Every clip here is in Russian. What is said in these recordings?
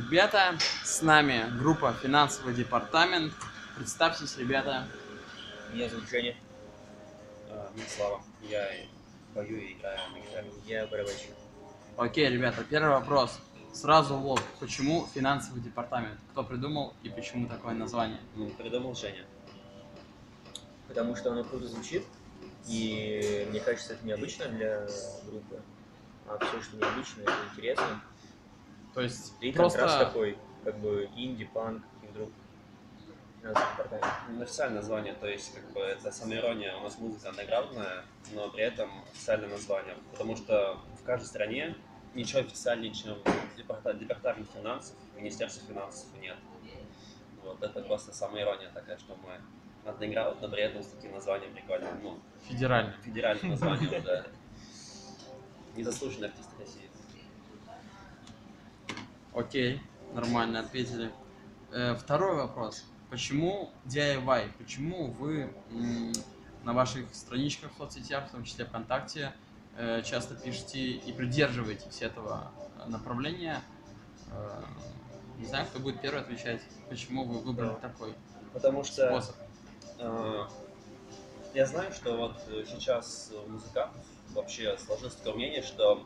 ребята. С нами группа «Финансовый департамент». Представьтесь, ребята. Меня зовут Женя. А, Меня Слава. Я пою и играю на гитаре. Я барабанщик. Окей, ребята, первый вопрос. Сразу в лоб. Почему «Финансовый департамент»? Кто придумал и почему такое название? Ну, придумал Женя. Потому что оно круто звучит, и мне кажется, это необычно для группы. А все, что необычно, это интересно. То есть И просто... контраст такой, как бы инди, панк, и вдруг Официальное название, то есть, как бы, это самоирония, у нас музыка андеграундная, но при этом официальное название. Потому что в каждой стране ничего официальнее, чем департа- департамент финансов, Министерство финансов нет. Вот, это просто самоирония такая, что мы андеграунд, но при этом с таким названием прикольным. Ну, Федеральный. федеральным названием, да. Незаслуженный артист России. Окей, нормально ответили. Э, второй вопрос. Почему DIY? Почему вы на ваших страничках в соцсетях, в том числе ВКонтакте, э, часто пишете и придерживаетесь этого э, направления? Не знаю, кто будет первый отвечать. Почему вы выбрали Да. такой Потому что способ? э, я знаю, что вот сейчас у музыкантов вообще сложилось такое мнение, что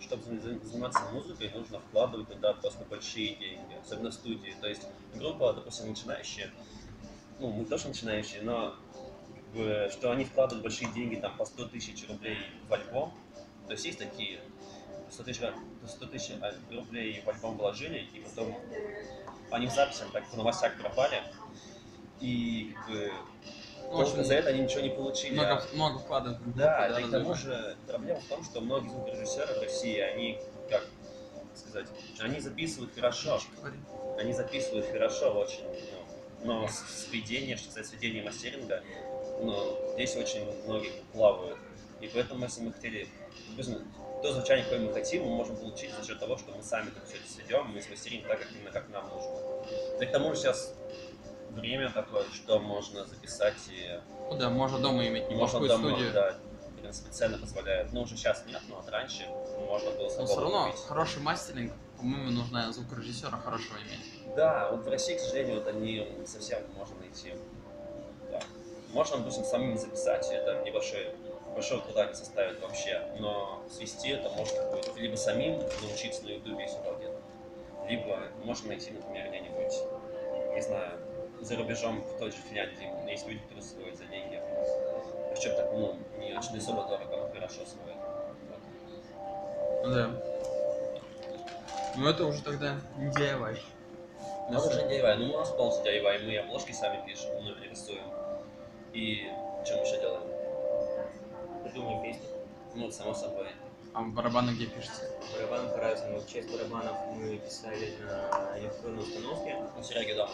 чтобы за- заниматься музыкой, нужно вкладывать туда просто большие деньги, особенно студии. То есть группа, допустим, начинающие, ну, мы тоже начинающие, но что они вкладывают большие деньги, там, по 100 тысяч рублей в альбом. То есть есть такие 100 тысяч, ра- 100 тысяч рублей в альбом вложили, и потом они в записях так в новостях пропали, и как бы, Только за это они ничего не получили. много, а- много вкладывают в группу, да, да, и к тому же проблема в том, что многие звукорежиссеры в России, они, как сказать, они записывают хорошо, они записывают хорошо очень, но с- сведение, что касается сведения и мастеринга, ну, здесь очень многие плавают. И поэтому, если мы хотели, допустим, то звучание, какое мы хотим, мы можем получить за счет того, что мы сами тут все это сведем, мы смастерим так, как именно как нам нужно. И к тому же сейчас время такое, что можно записать и Ну да, можно дома иметь можно небольшую дома, студию. да, в принципе, специально позволяет. Но уже сейчас нет, но вот раньше можно было Но все равно купить. хороший мастеринг, по-моему, нужно звукорежиссера хорошего иметь. Да, вот в России, к сожалению, вот они совсем можно найти. Да. Можно, допустим, самим записать, это небольшой, большого труда не составит вообще, но свести это можно будет либо самим научиться на ютубе, если где-то, либо можно найти, например, где-нибудь, не знаю, за рубежом в той же Финляндии есть люди, которые сводят за деньги. Причем так, ну, не очень особо дорого, но хорошо сводят. Вот. Ну да. Ну это уже тогда не DIY. У нас уже DIY, ну у нас полностью DIY, мы обложки сами пишем, ну, рисуем. И что мы еще делаем? Придумываем песни. Ну, само собой. А барабаны где пишете? Барабаны по-разному. Часть барабанов мы писали на электронной установке. Сереги дома.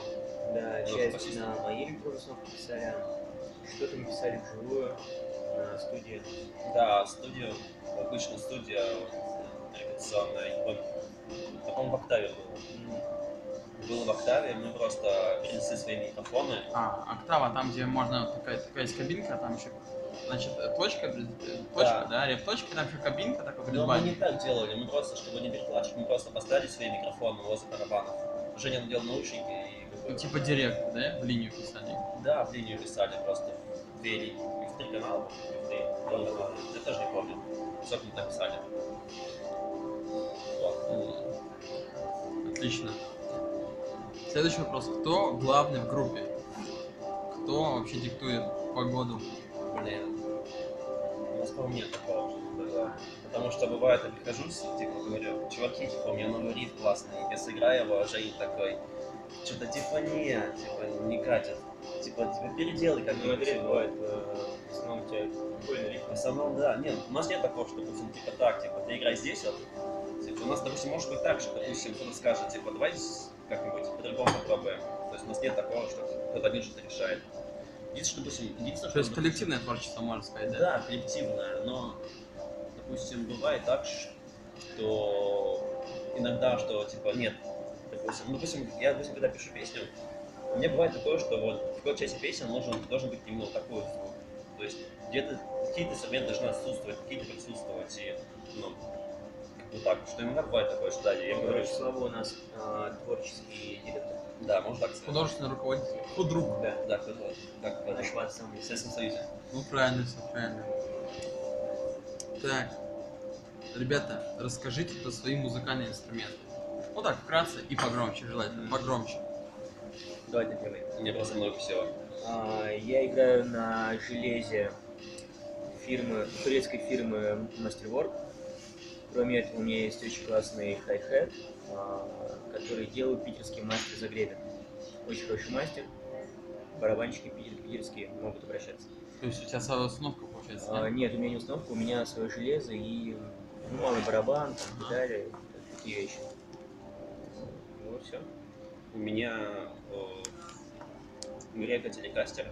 Да, Ну, часть спасибо. на моей электронной установке писали. Что-то мы писали вживую на студии. Да, студию, обычно студия вот, репетиционная, не помню. Потом в Октаве было. Было в Октаве, мы просто перенесли свои микрофоны. А, октава, там, где можно, такая, такая есть кабинка, там еще, значит, э, точка, э, точка, да, реф-точка, там еще кабинка такой Но мы не так делали, мы просто, чтобы не переплачивать, мы просто поставили свои микрофоны возле барабанов. Женя надел наушники и как бы, Ну, типа директ, да, в линию писали. Да, в линию писали просто в две линии. В три канала, в три. Я тоже не помню. Сколько мы так писали. Вот. Отлично. Следующий вопрос. Кто главный в группе? Кто вообще диктует погоду? Блин. У нас, по-моему, нет такого. Потому что бывает, я прихожу, типа, говорю, чуваки, типа, у меня новый риф классный. Я сыграю его, а Женя такой, что-то типа не, типа, не катит. Типа, типа, переделай как это редко бывает. э, В основном у тебя прикольный ритм. В основном, да. Нет, у нас нет такого, что, допустим, типа так, типа, ты играй здесь, вот. Типа, у нас, допустим, может быть так, что, допустим, кто-то скажет, типа, давай с- как-нибудь по-другому попробуем. То есть у нас нет такого, что кто-то один что-то решает. Единственное, допустим, единственное, То есть что- коллективное творчество, можно сказать, да? Да, коллективное, но, допустим, бывает так, что иногда, что, типа, нет, допустим, ну, допустим, я, допустим, когда пишу песню, меня бывает такое, что вот в какой-то части песен должен, должен быть именно такой звук. То есть где-то какие-то инструменты должны отсутствовать, какие-то присутствовать, и, ну, Вот так, что бывает такое, что да, я говорю, Слава у нас а, творческий директор. да, можно так сказать. Художественный руководитель. Худрук. Да. Да, кто-то, как в Наш в в Советском Союзе. Ну правильно, все правильно. Так, ребята, расскажите про свои музыкальные инструменты. Ну так, вкратце и погромче, желательно, погромче. Давай ты первый. У меня просто много всего. А, Я играю на железе фирмы, турецкой фирмы Masterwork. Кроме этого, у меня есть очень классный хай-хет, а, который делал питерский мастер Загребин. Очень хороший мастер. Барабанщики питер- питерские могут обращаться. То есть у тебя своя установка получается, А? Нет, у меня не установка, у меня свое железо и ну, малый барабан, там, педали, такие вещи. Ну, все. У меня э, Грека телекастер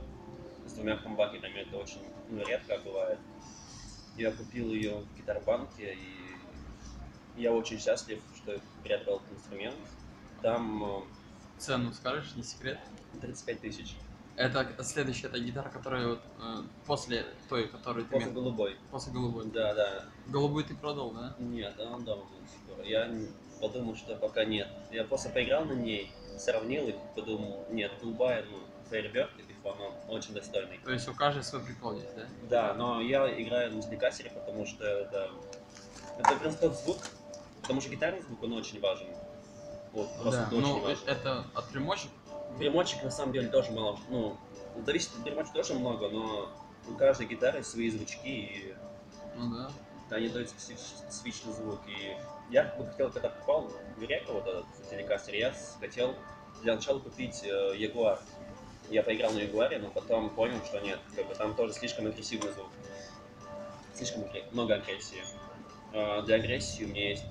с двумя хамбакерами. Это очень ну, редко бывает. Я купил ее в гитарбанке, и я очень счастлив, что приобрел этот инструмент. Там Цену скажешь, не секрет? э, 35 тысяч. Это следующая эта гитара, которая вот э, после той, которую ты После голубой. после голубой. Да, да. Голубую ты продал, да? Нет, он дома был скоро. Я подумал, что пока нет. Я просто поиграл на ней, сравнил и подумал, нет, голубая, ну, Фейерберг и Бифон, он очень достойный. То есть у каждого свой прикол есть, да? Да, но я играю на телекастере, потому что это, это просто звук, потому что гитарный звук, он очень важен. Вот, просто да. очень Ну, важен. это от примочек. Перемотчик на самом деле тоже мало, ну, зависит от перемотчика тоже много, но у каждой гитары свои звучки, и Ну да. они дают специфичный звук. И я бы хотел, когда попал в вот этот телекастер, я хотел для начала купить э, Ягуар. Я поиграл на Ягуаре, но потом понял, что нет, как бы там тоже слишком агрессивный звук. Слишком много агрессии. А, для агрессии у меня есть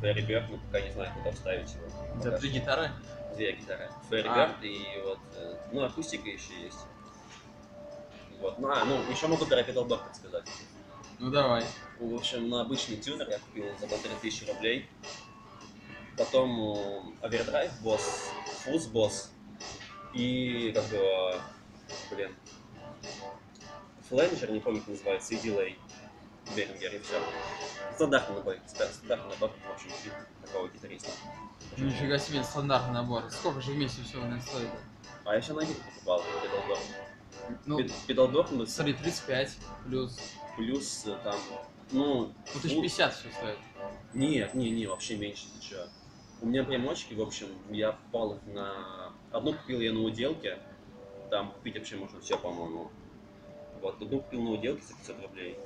Фейерберг, но пока не знаю, куда вставить его. Тебя Пока что. гитары? Две гитары. Фейерберг и вот, э, ну, акустика еще есть. Вот, ну, а, ну, еще могу про педалбок подсказать. Ну давай. В общем, на обычный тюнер я купил за полторы тысячи рублей. Потом овердрайв босс, фуз босс и как бы, блин, фленджер, не помню, как называется, и дилей. Берингер и все. Стандартный набор, стандартный набор, в общем, такого гитариста. Нифига себе стандартный набор. Сколько же вместе всего он стоит? А я еще на гиту покупал педалбор. Ну, Пед- Педалбор ну, смотри, 35 плюс. плюс э, там, ну, Ну, тысяч фу- 50 все стоит. Нет, не, не, вообще меньше, ты чё. У меня примочки, в общем, я попал их на... Одну купил я на уделке, там купить вообще можно все, по-моему. Вот, одну купил на уделке за 500 рублей.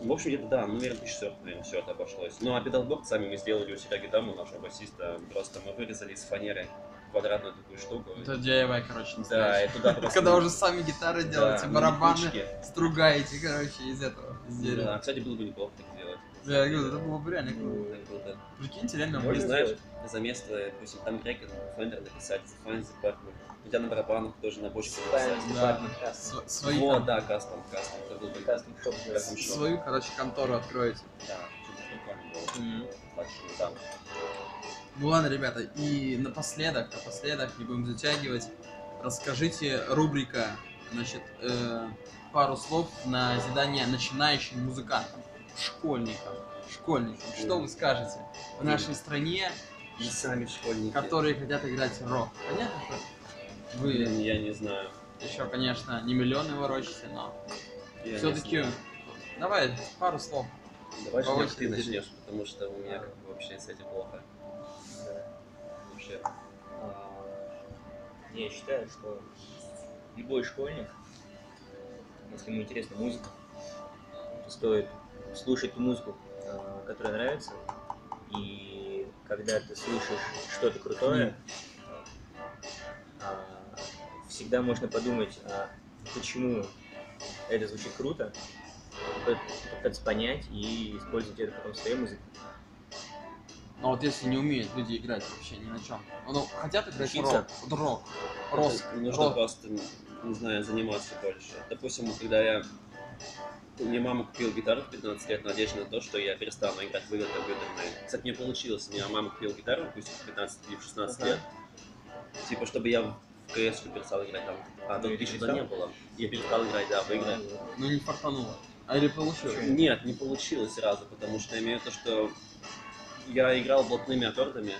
В общем, где-то, да, ну, наверное, 1600, наверное, все это обошлось. Ну, а педалборд сами мы сделали у Сереги Дамы, нашего басиста. Просто мы вырезали из фанеры квадратную такую штуку. Это DIY, короче, Да, настоящий. и туда просто... Когда уже сами гитары Да, делаете, ну, барабаны стругаете, короче, из этого, из Да, дерева. кстати, было бы неплохо. Да, я говорю, это было бы реально круто. Круто. Прикиньте, реально Можно, можно. знаешь, за место, допустим, там Грека, Фендер написать, The Fine Department. У тебя на барабанах тоже на бочке написать. Да. Свои, кон- да, кастом, кастом. Это был бы. Shop. свою, короче, контору откроете. Да, что-то прикольно было. Мгм. Так что, да. Ну ладно, ребята, и напоследок, напоследок, не будем затягивать, расскажите рубрика, значит, э, пару слов на задание начинающим музыкантам, школьникам, школьникам. Что вы скажете в нашей стране, И сами школьники. которые хотят играть в рок? Понятно, что вы я не знаю. еще, конечно, не миллионы ворочите, но все-таки давай пару слов. Давай, очереди. ты начнешь, потому что у меня как бы вообще с этим плохо. Да. Вообще. А, Я считаю, что любой школьник, если ему интересна музыка, то стоит слушать ту музыку, а, которая нравится, и когда ты слышишь что-то крутое, а, всегда можно подумать, а почему это звучит круто, попытаться понять и использовать это потом в своей музыке. Но вот если не умеют люди играть вообще ни на чем, ну хотят играть Учиться. рок, рок, рос, Нужно рок, просто, не знаю, заниматься больше. Допустим, когда я... Мне мама купила гитару в 15 лет в надежде на то, что я перестану играть в игры компьютерные. Кстати, не получилось. Мне мама купила гитару, пусть в 15 или в 16 Ага. лет. Типа, чтобы я в КС перестал играть там. А Ну тут еще не было. Я перестал играть, да, в игры. ну не фартануло. А или получилось? Нет, не получилось сразу, потому что я имею в виду, что я играл блатными аккордами.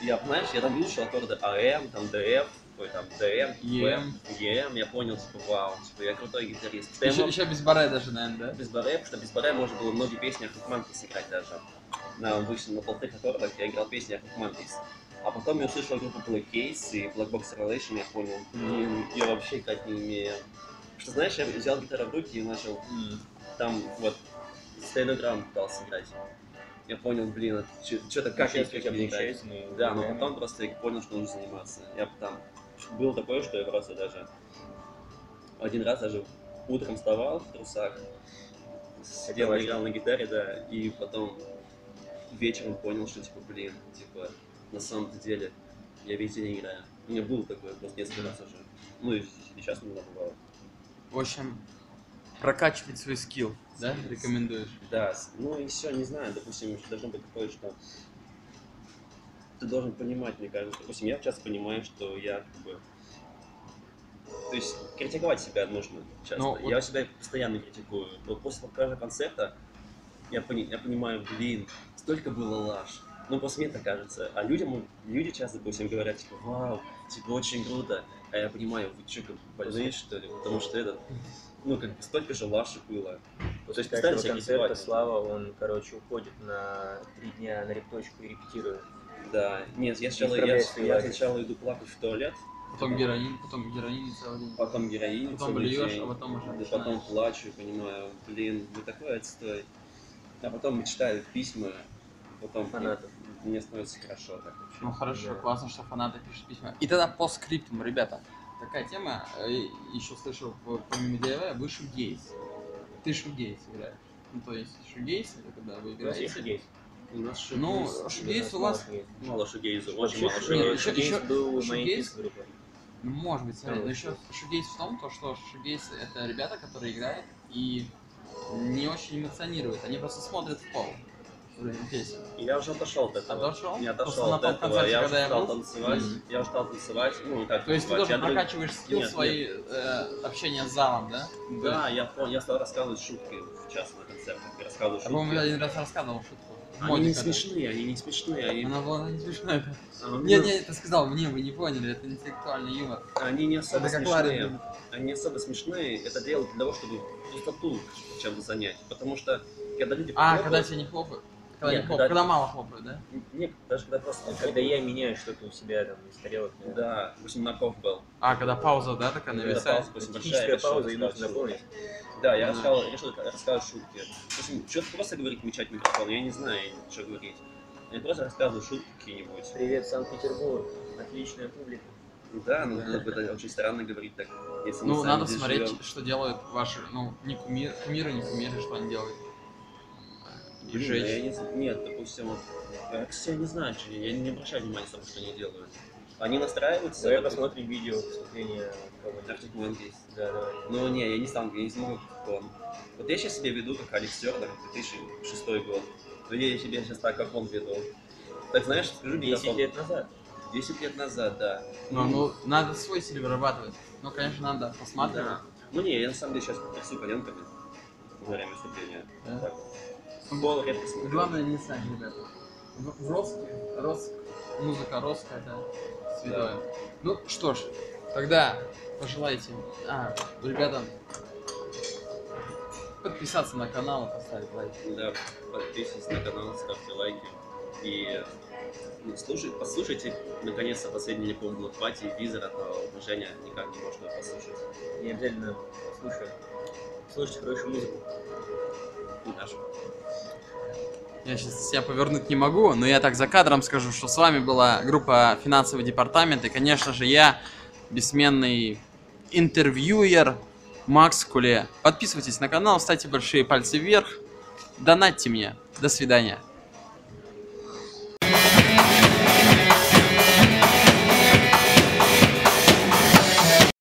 Я, знаешь, я там что аккорды АМ, там ДФ, ой, там ДМ, EM. ЕМ, я понял, типа, вау, типа, я крутой гитарист. Еще, Прямо еще без баре даже, наверное, да? без баре, потому что без баре можно было многие песни Monkeys сыграть даже. На обычно на полтых аккордах я играл песни Monkeys. А потом я услышал группу Black Case и Black Box Relation, я понял, блин, я вообще играть не умею. Что знаешь, я взял гитару в руки и начал там вот стейнограмм пытался играть. Я понял, блин, что-то как я как я замечательный. Да, но потом просто я понял, что нужно заниматься. Я там было такое, что я просто даже один раз даже утром вставал в трусах, сидел, играл на гитаре, да, и потом вечером понял, что типа, блин, типа, на самом деле я весь день играю. У меня было такое просто несколько раз уже. Ну и сейчас у меня бывало. В общем, прокачивать свой скилл, да? Рекомендуешь? Да, ну и все, не знаю, допустим, должно быть такое, что ты должен понимать, мне кажется. Допустим, я часто понимаю, что я как бы... То есть критиковать себя нужно часто. Ну, вот- Я себя постоянно критикую. Вот после каждого концерта я, пони- я понимаю, блин, столько было лаж. Ну, просто мне так кажется. А людям, люди часто, допустим, говорят, типа, вау, типа, очень круто. А я понимаю, вы что, как больные, что ли? Потому что это, ну, как бы столько же лажи было. После есть каждого концерта Слава, он, короче, уходит на три дня на репточку и репетирует. Да, нет, я сначала, я, я сначала иду плакать в туалет, Потом героин, потом героин целый день. потом героин, Потом целый блюешь, день, а потом уже да начинаешь. потом плачу и понимаю, блин, вы такой отстой. А потом читаю письма, потом Фанатов. мне становится хорошо так вообще. Ну хорошо, Да. классно, что фанаты пишут письма. И тогда по скриптам, ребята, такая тема, э, еще слышал по- помимо DIY, вы шугейс. Ты шугейс играешь. Ну то есть шугейс, это когда вы играете. шугейс? У нас шугейз- Ну, Да, шугейс у вас, мало шугейза, очень мало нет, шугейза. еще- шугейс еще был шугейс? ну может быть, смотри, Да, но еще шугейс в том, то, что шугейс это ребята, которые играют и не очень эмоционируют, они просто смотрят в пол время песен. Я уже отошел от этого. Отошел? Я Просто отошел на от этого. концерте, Я когда уже я стал был? танцевать. Мгм. Я уже стал танцевать. Ну, как То есть ты тоже я друг- прокачиваешь скилл Нет, свои э, общения с залом, да? Да, я, пон- я стал рассказывать шутки часто на концертах. Я рассказываю Я, по-моему, шутки. один раз рассказывал шутку. Они не смешные, они не смешные, они... Она была не смешная. а, Нет, нет, ты сказал мне, вы не поняли, это интеллектуальный юмор. Они не особо Это смешные. Ларин. Они не особо смешные. Это делают для того, чтобы пустоту чем-то занять. Потому что когда люди А, хлопают- когда тебя не хлопают? Когда, Нет, когда- когда мало хлопают, да? Нет, даже когда просто... Когда я меняю что-то у себя там из тарелок. да. Да, допустим, на ков был. А, когда пауза, да, такая Когда нависает? пауза, допустим, большая, Техническая пауза, и нужно шутки. Да, я Да. рассказал, решил рассказывать шутки. Допустим, что-то просто говорить, мечать микрофон, я не знаю, что говорить. Я просто рассказываю шутки какие-нибудь. Привет, Санкт-Петербург. Отличная публика. Да, ну как бы это очень странно говорить так. Если Ну, надо смотреть, живем. что делают ваши, ну, не кумир, кумиры, не кумиры, что они делают. И Блин, жечь. я не Нет, допустим, вот, я, кстати, я не знаю, что я не обращаю внимания на то, что они делают. Они настраиваются. Давай допустим, посмотрим видео выступления кого-нибудь. Arctic Monkeys. Да, давай. Ну, не, я не стану, я не смогу как он. Вот я сейчас себя веду, как Алекс Тернер, 2006 год. Но я себя сейчас так, как он веду. Так знаешь, скажу 10 микрофон. лет назад. 10 лет назад, да. Ну, ну, надо свой стиль вырабатывать. Ну, конечно, надо посматривать. Да. Ну не, я на самом деле сейчас трясу коленками во время выступления. Да. Футбол редко смотрю. Главное не сами, ребята. В, в Роске, Роск, музыка Роска это святое. Ну что ж, тогда пожелайте, а, ребятам подписаться на канал и поставить лайк. Да, подписывайтесь на канал, ставьте лайки. И ну, слушай, послушайте, наконец-то, последний альбом Blood Party и Визера, то Женя никак не может его послушать. Не обязательно слушай. Слушайте хорошую музыку. Нашу. Я сейчас себя повернуть не могу, но я так за кадром скажу, что с вами была группа «Финансовый департамент» и, конечно же, я, бессменный интервьюер Макс Куле. Подписывайтесь на канал, ставьте большие пальцы вверх, донатьте мне. До свидания.